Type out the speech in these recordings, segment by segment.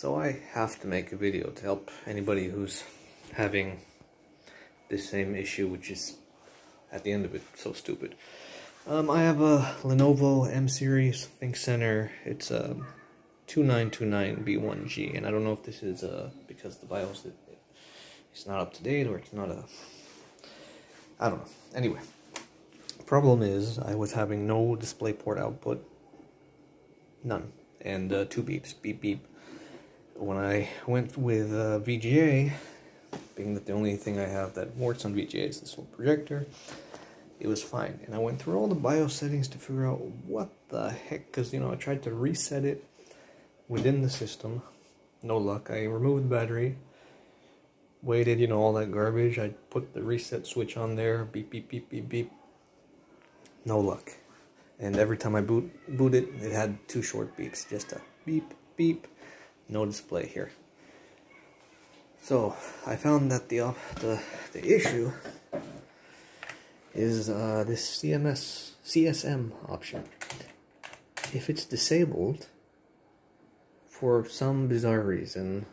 So I have to make a video to help anybody who's having the same issue, which is at the end of it so stupid. Um, I have a Lenovo M series ThinkCentre. It's a 2929B1G, and I don't know if this is uh, because the BIOS it, it's not up to date or it's not a. I don't know. Anyway, problem is I was having no DisplayPort output, none, and uh, two beeps, beep beep when I went with uh, VGA, being that the only thing I have that works on VGA is this little projector, it was fine. And I went through all the BIOS settings to figure out what the heck, because, you know, I tried to reset it within the system. No luck. I removed the battery, waited, you know, all that garbage. I put the reset switch on there, beep, beep, beep, beep, beep. No luck. And every time I boot, boot it, it had two short beeps. Just a beep, beep no display here. So I found that the the the issue is uh, this CMS CSM option. If it's disabled, for some bizarre reason,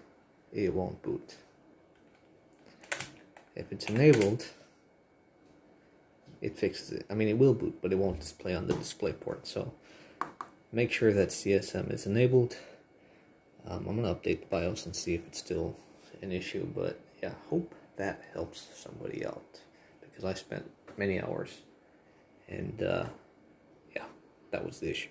it won't boot. If it's enabled, it fixes it. I mean, it will boot, but it won't display on the display port. So make sure that CSM is enabled. Um, I'm going to update the BIOS and see if it's still an issue, but yeah, hope that helps somebody out because I spent many hours and uh, yeah, that was the issue.